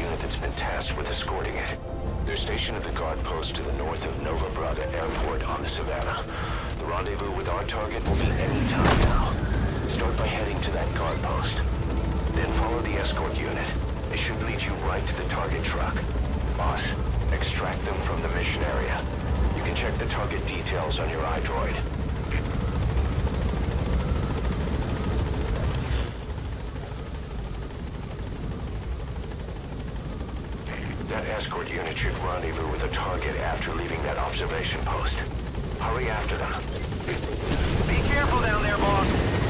unit that's been tasked with escorting it. They're stationed at the guard post to the north of Nova Braga Airport on the Savannah. The rendezvous with our target will be any time now. Start by heading to that guard post. Then follow the escort unit. It should lead you right to the target truck. Boss, extract them from the mission area. You can check the target details on your iDroid. That should rendezvous with a target after leaving that observation post. Hurry after them. Be careful down there, boss.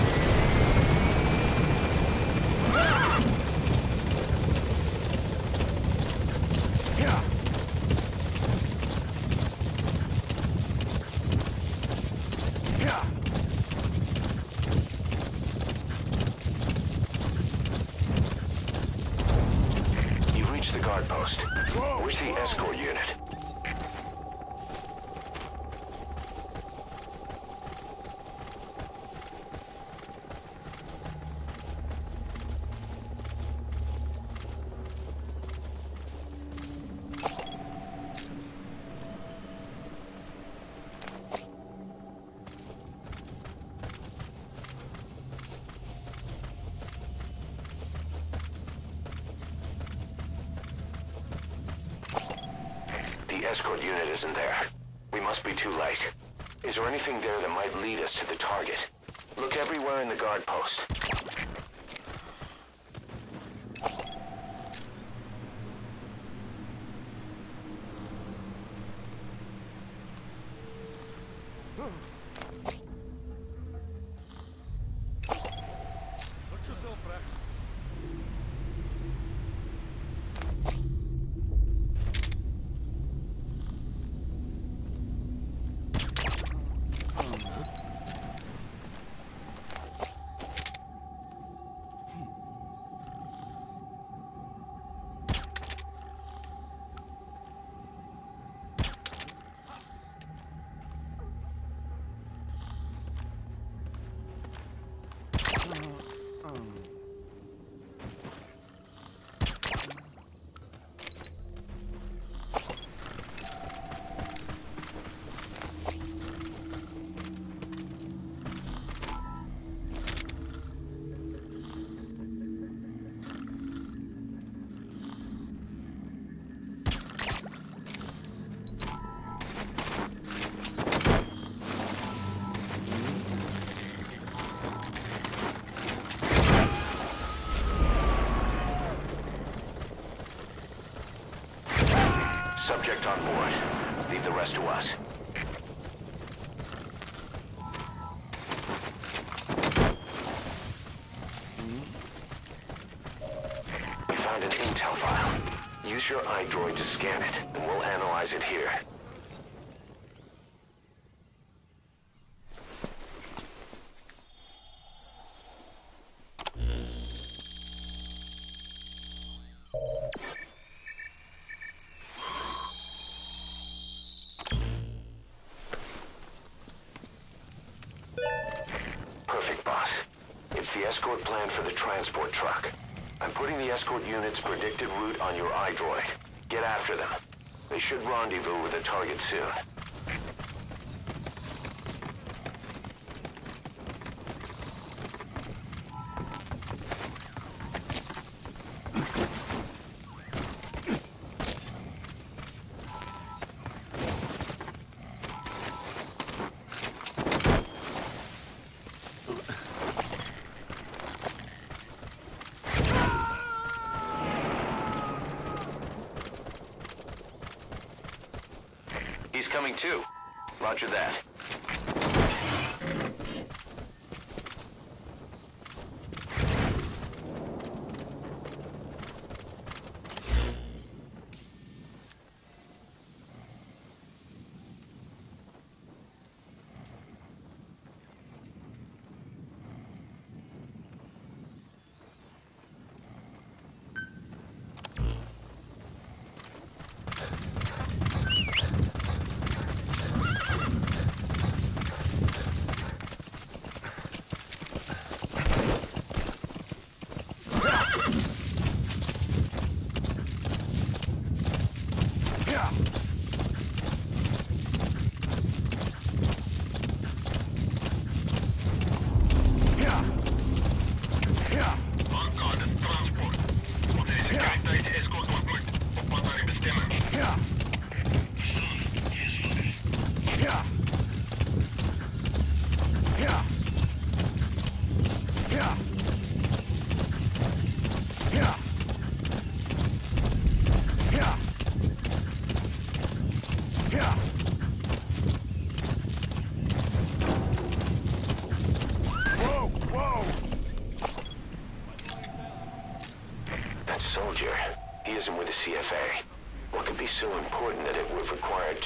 Escort unit isn't there. We must be too late. Is there anything there that might lead us to the target? Look everywhere in the guard post. Subject on board. Leave the rest to us. We found an intel file. Use your iDroid to scan it, and we'll analyze it here. Transport truck. I'm putting the escort unit's predicted route on your iDroid. Get after them. They should rendezvous with the target soon. He's coming too. Roger that.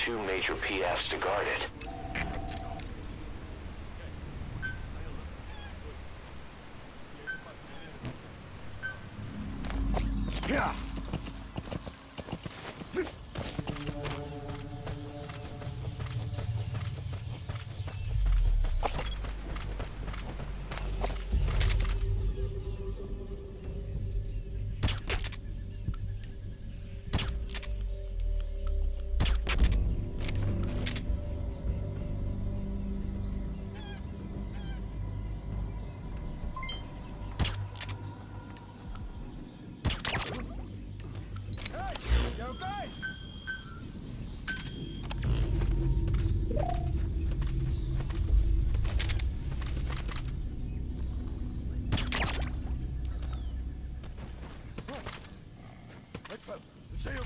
Two major PFs to guard it?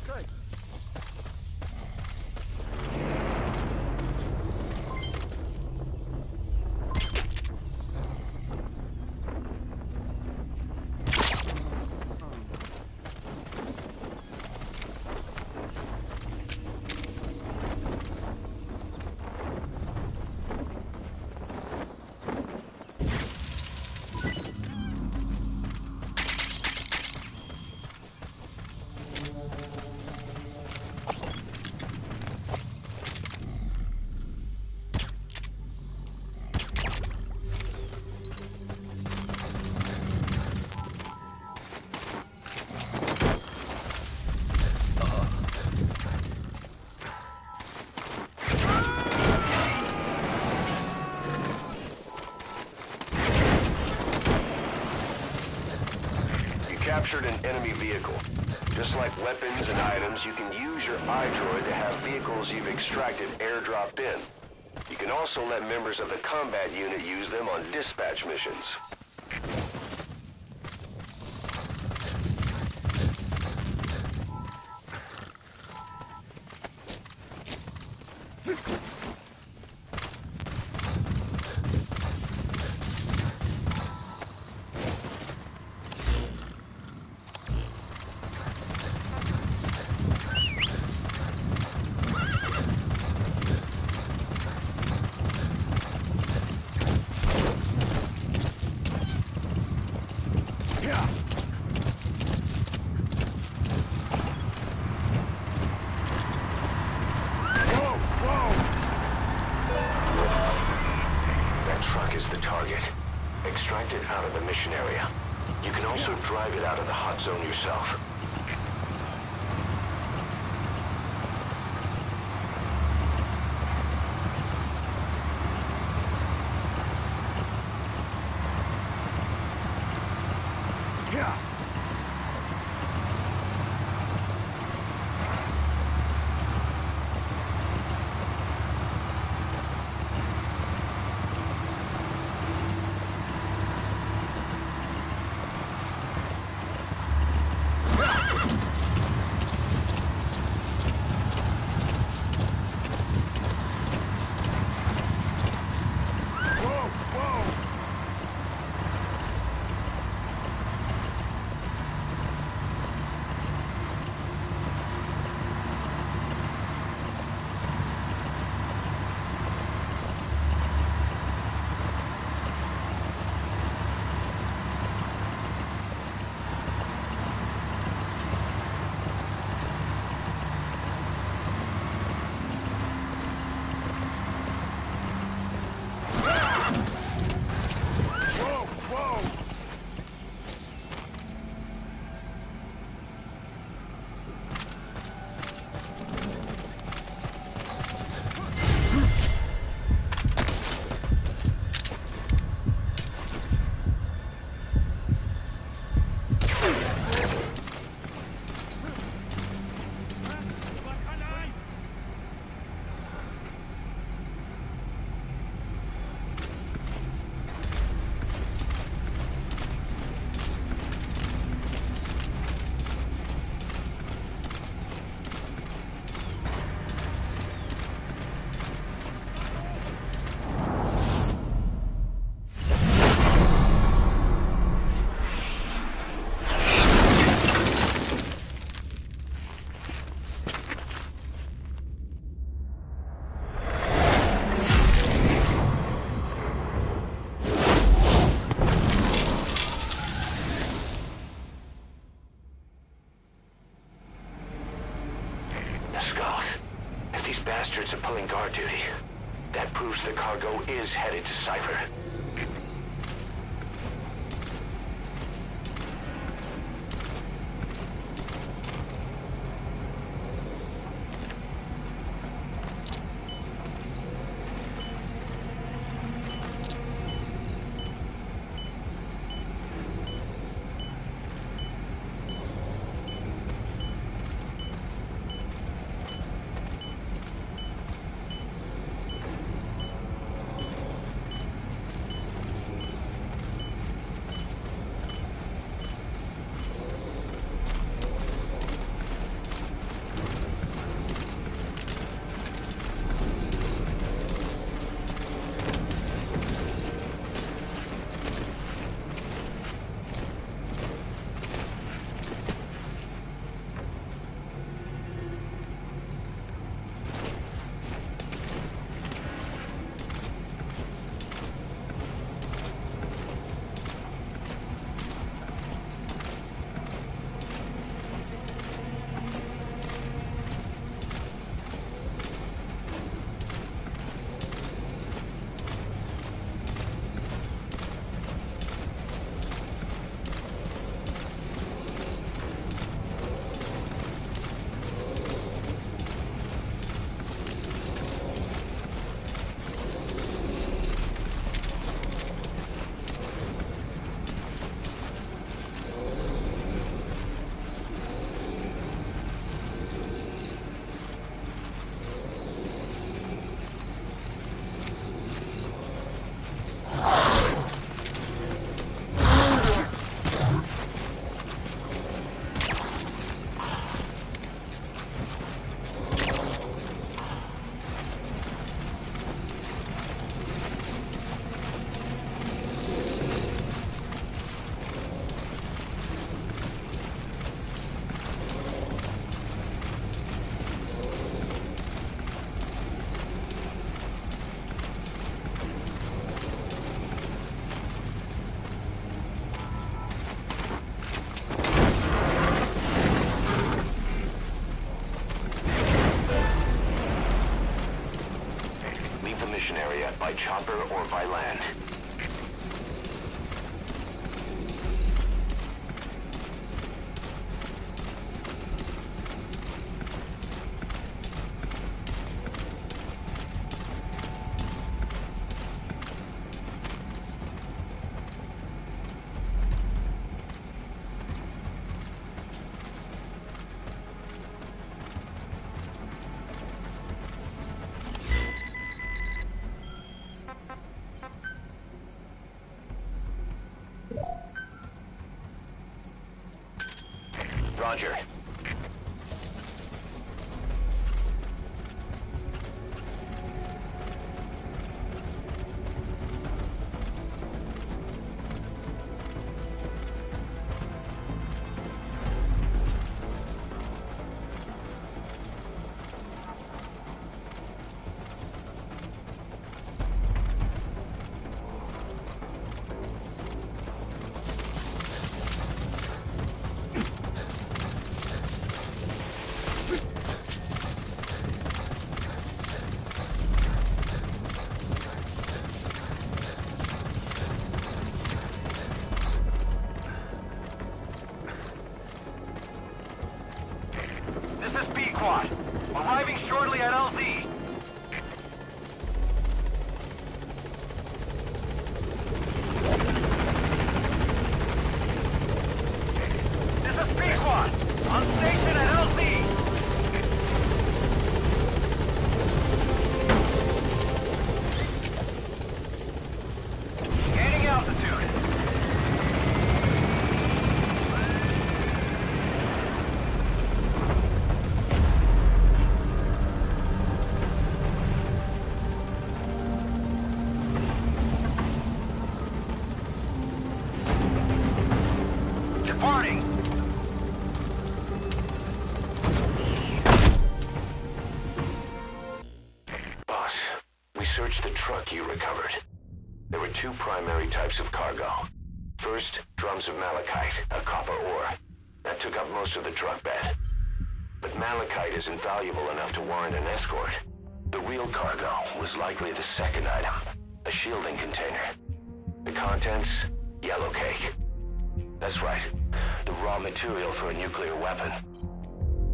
Stay captured an enemy vehicle. Just like weapons and items, you can use your iDroid to have vehicles you've extracted airdropped in. You can also let members of the combat unit use them on dispatch missions. Truck is the target. Extract it out of the mission area. You can also drive it out of the hot zone yourself. cargo is headed to Cypher. by land. Roger. squad. Arriving shortly at LZ. You recovered. There were two primary types of cargo. First, drums of malachite, a copper ore. That took up most of the truck bed. But malachite isn't valuable enough to warrant an escort. The real cargo was likely the second item, a shielding container. The contents, yellow cake. That's right, the raw material for a nuclear weapon.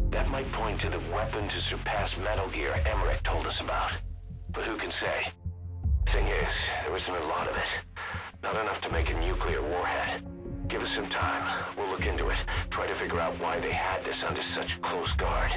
That might point to the weapon to surpass Metal Gear Emmerich told us about. But who can say? Thing is, there isn't a lot of it. Not enough to make a nuclear warhead. Give us some time. We'll look into it. Try to figure out why they had this under such close guard.